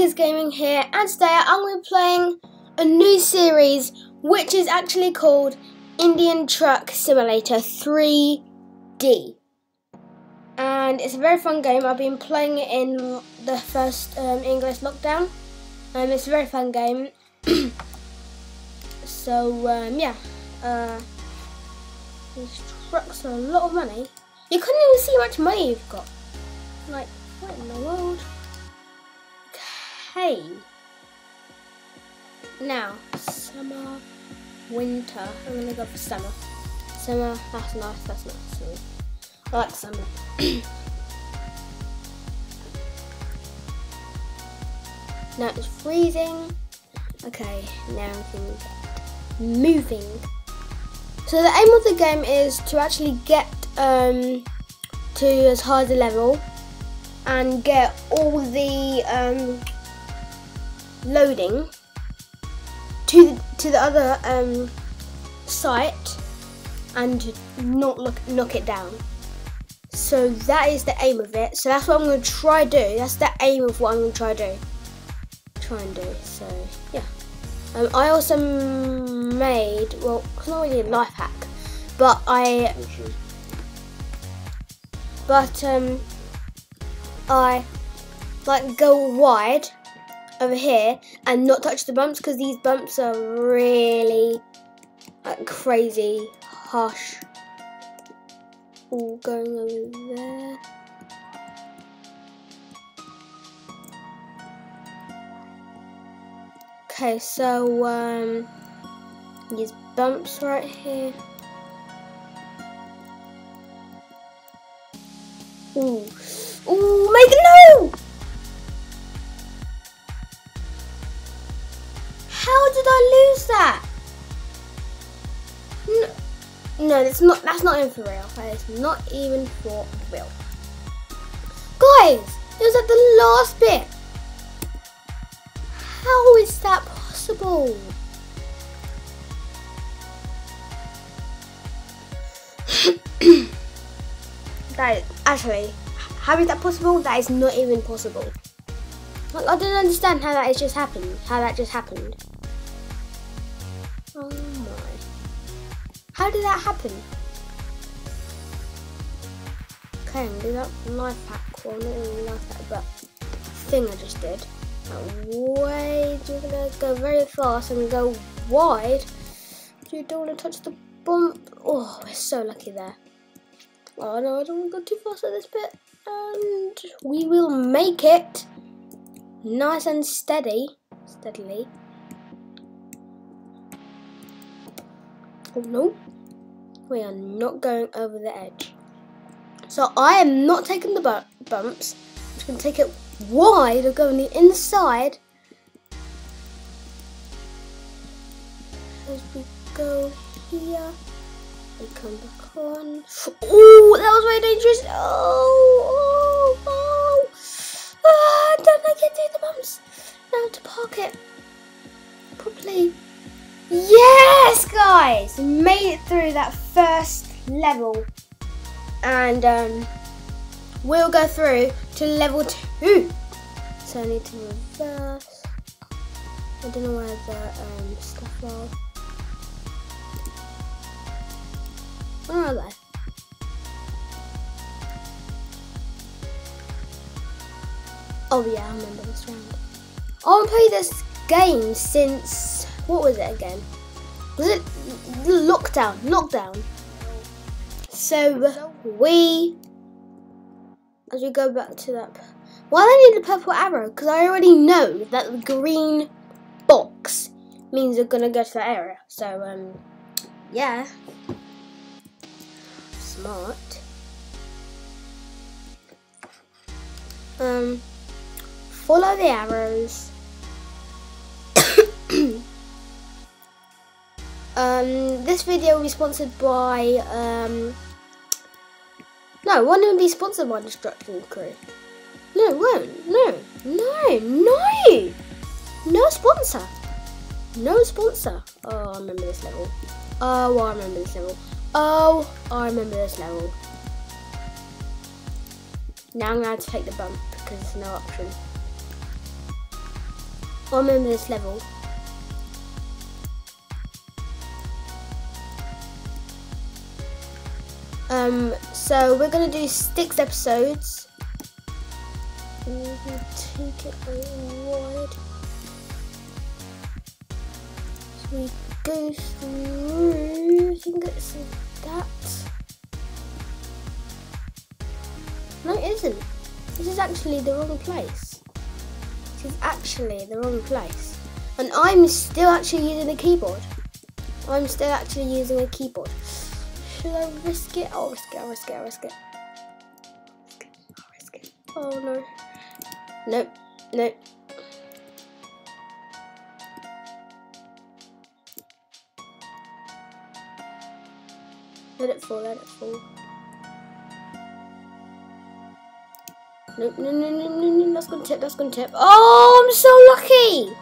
Gaming here, and today I'm going to be playing a new series which is actually called Indian Truck Simulator 3D. And it's a very fun game. I've been playing it in the first um, English lockdown. Um, it's a very fun game. so, um, yeah. Uh, these trucks are a lot of money. You couldn't even see how much money you've got. Like, what in the world? Okay. Now, summer, winter. I'm gonna go for summer. Summer, that's nice, that's nice. I like summer. now it's freezing. Okay, now I can get moving. So the aim of the game is to actually get um, to as high as a level and get all the um, loading to the, to the other um, site and not look, knock it down. So that is the aim of it. So that's what I'm going to try do. That's the aim of what I'm going to try do. Try and do. So yeah. Um, I also made well, it's not really a life hack, but I. But um, I like go wide over here and not touch the bumps because these bumps are really like crazy harsh. All going over there. Okay, so um, these bumps right here. Ooh, I lose that? No, no, that's not. That's not even for real. That is not even for real. Guys, it was at the last bit. How is that possible? that is, actually, how is that possible? That is not even possible. I don't understand how that just happened. How that just happened. How did that happen? Okay, I'm gonna do that life hack. Well, not really life hack, but thing I just did. Way, you're gonna go very fast and go wide. You don't want to touch the bump. Oh, we're so lucky there. Oh no, I don't want to go too fast at this bit. And we will make it nice and steady, steadily. Oh no, we are not going over the edge. So I am not taking the bumps. I'm just going to take it wide or go on the inside. As we go here, we come back on. Oh, that was very dangerous. Oh, oh, oh. Ah, don't I get through the bumps. Now to park it properly. Yes, guys! Through that first level. And um, we'll go through to level two. So I need to reverse. I don't know where the um, stuff are. Where are they? Oh yeah, I remember this round. I haven't played this game since what was it again? It lockdown? Lockdown. So we, as we go back to that, why do I need the purple arrow? Because I already know that the green box means we're gonna go to that area. So um, yeah, smart. Um, follow the arrows. Um, this video will be sponsored by, um, no, won't even be sponsored by Destruction Crew. No, it won't. No, no, no, no sponsor. No sponsor. Oh, I remember this level. Oh, I remember this level. Oh, I remember this level. Now I'm going to have to take the bump because there's no option. I remember this level. Um, so we're gonna do six episodes. Take it wide. So we go through. I think it's that. No, it isn't. This is actually the wrong place. This is actually the wrong place. And I'm still actually using a keyboard. I'm still actually using a keyboard. Should I risk it? I'll risk it, risk it, risk it. Risk it. Oh no. Nope, nope. Let it fall, let it fall. No, no, no, no, no, no, that's gonna tip, that's gonna tip. Oh, I'm so lucky!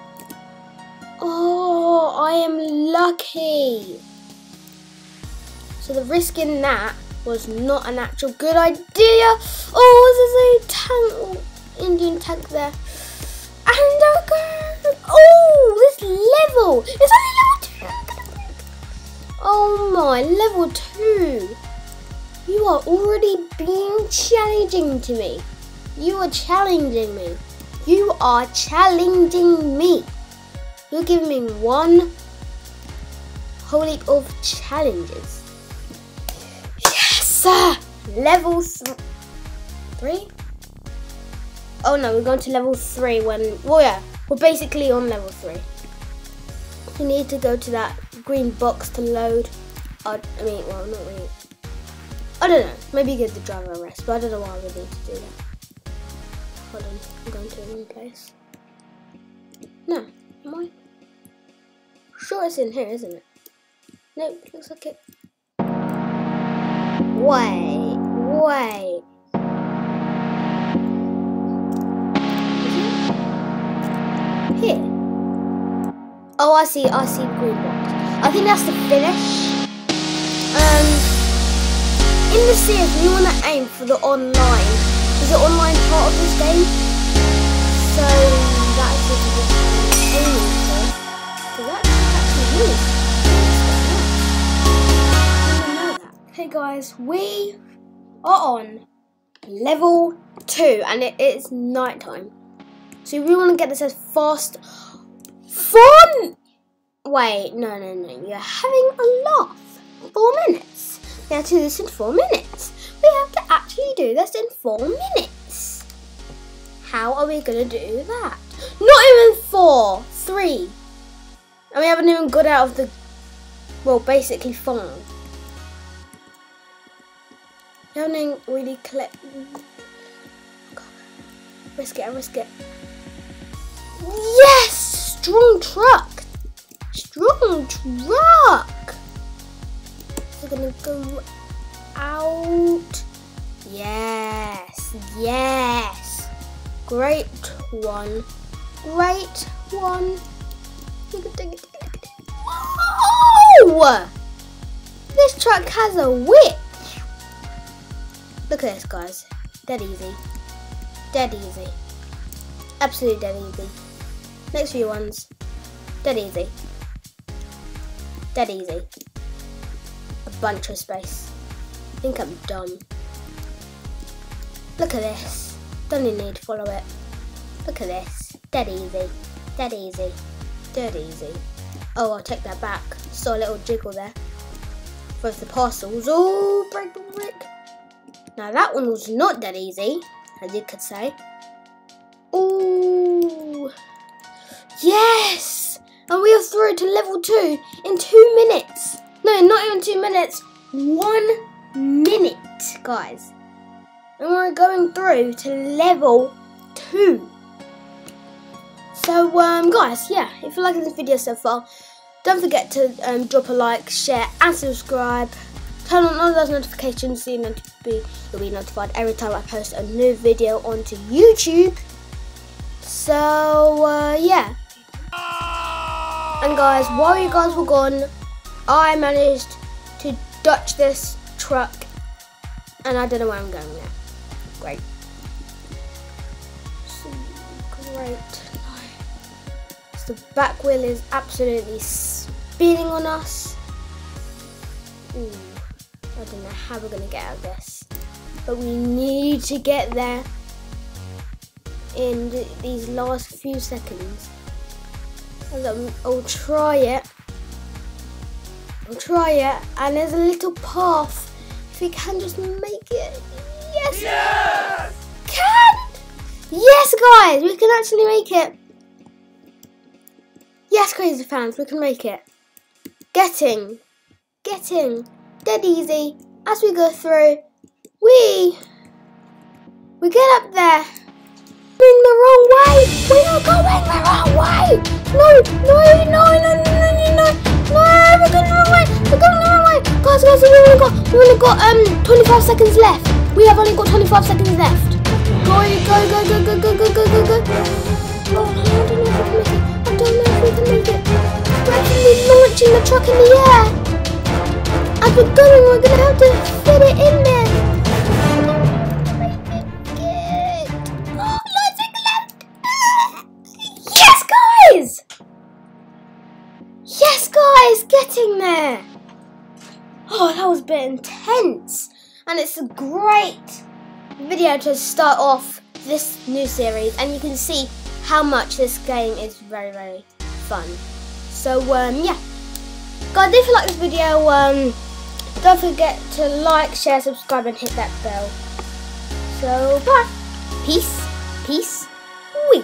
Oh, I am lucky. So the risk in that was not an actual good idea. Oh, there's a tank, Indian tank there. And oh, this level, it's only level two. Oh my, level two. You are already being challenging to me. You are challenging me. You are challenging me. You're giving me one whole heap of challenges. Yes! Level th three? Oh no, we're going to level three when, well yeah, we're basically on level three. We need to go to that green box to load. I mean, well, not really. I don't know, maybe give the driver a rest, but I don't know why we need to do that. Hold on, I'm going to a new place. No, am I? Sure it's in here, isn't it? Nope, looks like it. Wait, wait. Here. Oh, I see, I see green box. I think that's the finish. Um, in the series, we want to aim for the online. Is the online part of this game? So, Hey guys, we are on level 2 and it is night time. So we want to get this as fast. Fun! Wait, no, no, no. You're having a laugh. Four minutes. We have to do this in four minutes. We have to actually do this in four minutes. How are we to do that? Not even four. Three. And we haven't even got out of the, well, basically farm. Haven't really collect. Risk it, risk it. Yes! Strong truck! Strong truck! We're gonna go out. Yes, yes. Great one. Great one. Whoa! This truck has a whip. Look at this, guys. Dead easy. Dead easy. Absolutely dead easy. Next few ones. Dead easy. Dead easy. A bunch of space. I think I'm done. Look at this. Don't even need to follow it. Look at this. Dead easy. Dead easy. Dead easy. Oh, I'll take that back. Saw a little jiggle there. Both the parcels. Oh, break the brick. Now that one was not that easy, as you could say. Ooh. Yes! And we are through to level two in two minutes. No, not even two minutes. One minute, guys. And we're going through to level two. So, um, guys, yeah, if you're liking this video so far, don't forget to um, drop a like, share, and subscribe. Turn on all those notifications so you be, you'll be notified every time I post a new video onto YouTube. So, uh, yeah. And guys, while you guys were gone, I managed to dodge this truck. And I don't know where I'm going now. Great. So great. The back wheel is absolutely spinning on us. Ooh, I don't know how we're going to get out of this. But we need to get there in these last few seconds. I'll try it. I'll try it. And there's a little path. If we can just make it. Yes! Yes! Can! Yes, guys! We can actually make it. Yes, crazy fans, we can make it. Getting. Getting. Dead easy. As we go through. We. We get up there going the wrong way. We are going the wrong way. No, no, no, no, no, no, no, no. No, we're going the wrong way. We're going the wrong way. Guys, guys, we only got, we only got um 25 seconds left. We have only got 25 seconds left. Go, go, go, go, go, go, go, go, go, go. Oh, I don't know if we can make it. I don't know if we can make it. We're actually launching the truck in the air. We're going, we're to have to fit it in there. getting there. Oh, that was a bit intense. And it's a great video to start off this new series. And you can see how much this game is very, very fun. So, um, yeah. Guys, if you like this video, um, don't forget to like, share, subscribe, and hit that bell. So, bye. Peace. Peace. We.